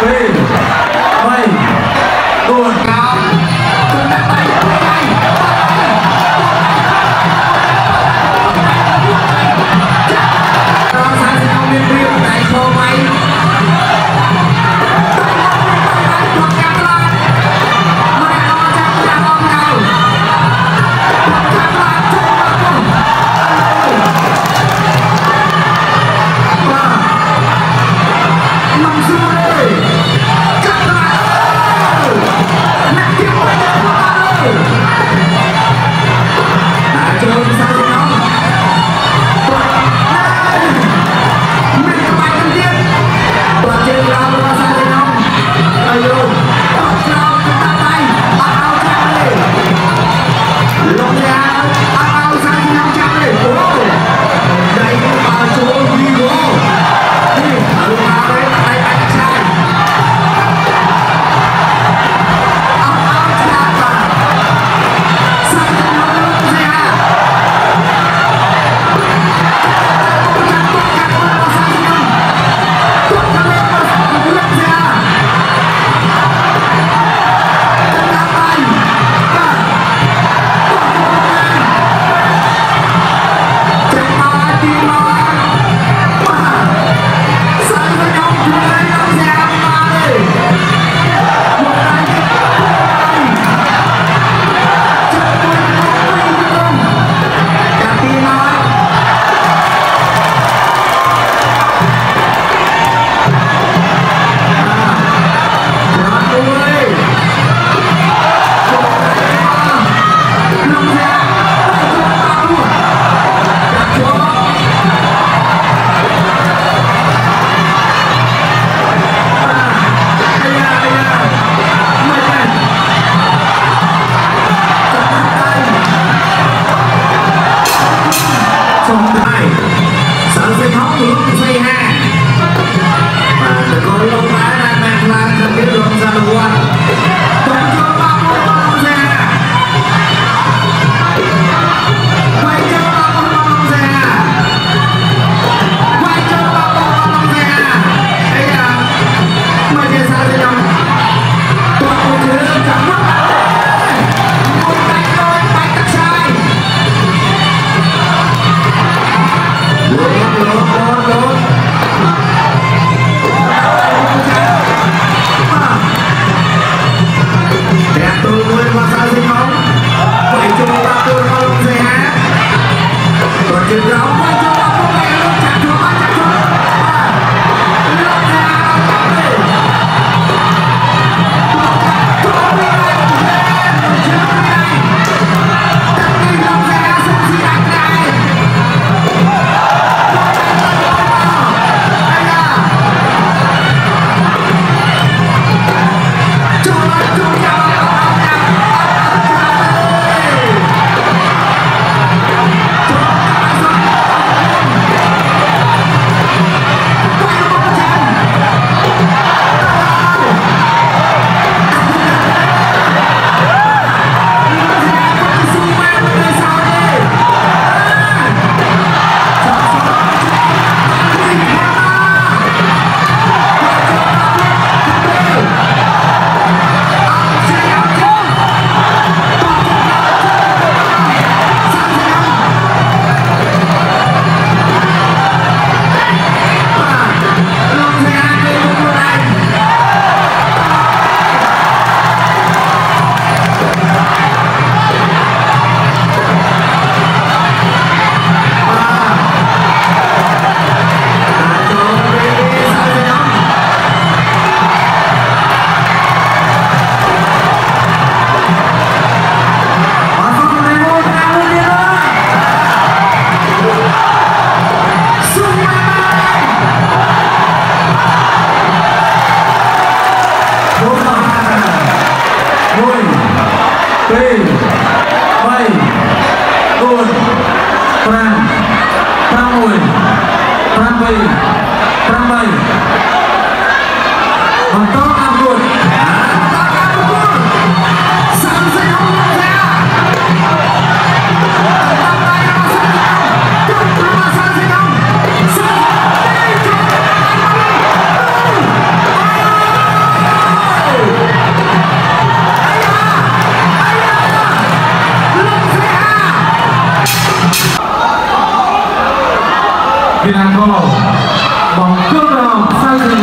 对。sân khấu thì xây ha. Và có lúc Get down. pinako bóng cướp vào sai sân